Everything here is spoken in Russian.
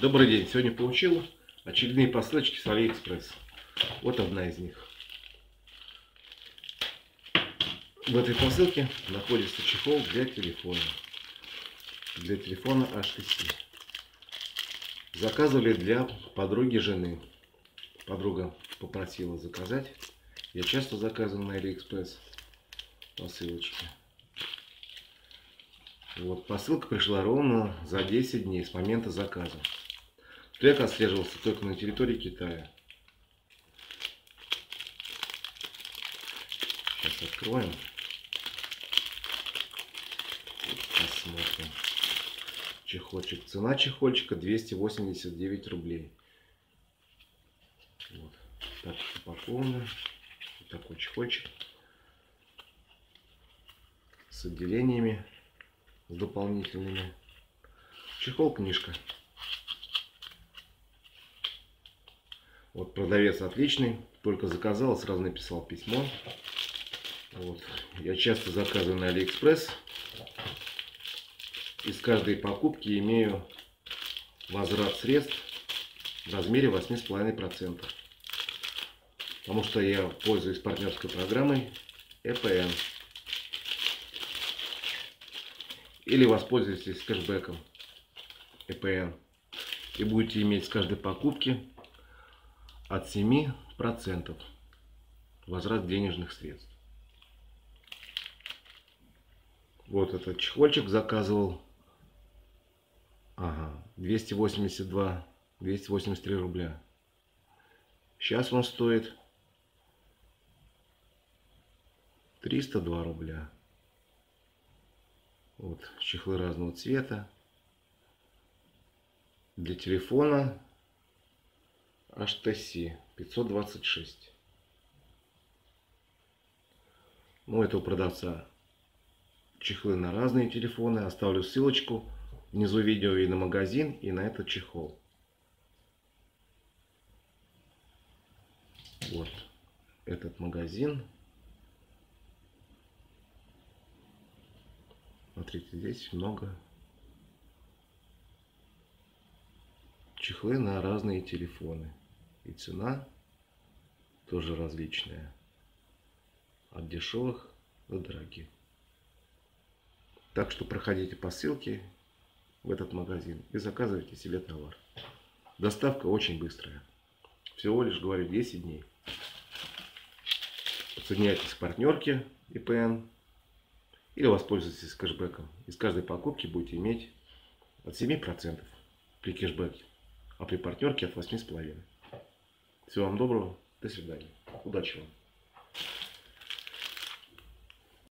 Добрый день. Сегодня получил очередные посылочки с Алиэкспресс. Вот одна из них. В этой посылке находится чехол для телефона. Для телефона HTC. Заказывали для подруги жены. Подруга попросила заказать. Я часто заказываю на Алиэкспресс посылочки. Вот, посылка пришла ровно за 10 дней с момента заказа. Трек отслеживался только на территории Китая. Сейчас откроем. Посмотрим. Чехольчик. Цена чехольчика 289 рублей. Вот. Так упаковано. Вот такой чехольчик. С отделениями с дополнительными. Чехол Вот продавец отличный, только заказал, сразу написал письмо. Вот. Я часто заказываю на Алиэкспресс. Из каждой покупки имею возврат средств в размере 8,5%. Потому что я пользуюсь партнерской программой EPN. Или воспользуйтесь кэшбэком EPN. И будете иметь с каждой покупки от 7% возврат денежных средств. Вот этот чехольчик заказывал. Ага, 282, 283 рубля. Сейчас он стоит 302 рубля. Вот чехлы разного цвета. Для телефона HTC 526. Ну, это у продавца чехлы на разные телефоны. Оставлю ссылочку внизу видео и на магазин, и на этот чехол. Вот этот магазин. Смотрите, здесь много чехлы на разные телефоны. И цена тоже различная. От дешевых до дорогих. Так что проходите по ссылке в этот магазин и заказывайте себе товар. Доставка очень быстрая. Всего лишь, говорю, 10 дней. Подсоединяйтесь к партнерке IPN или воспользуйтесь кэшбэком. Из каждой покупки будете иметь от 7% при кэшбэке, а при партнерке от 8,5%. Всего вам доброго, до свидания. Удачи вам.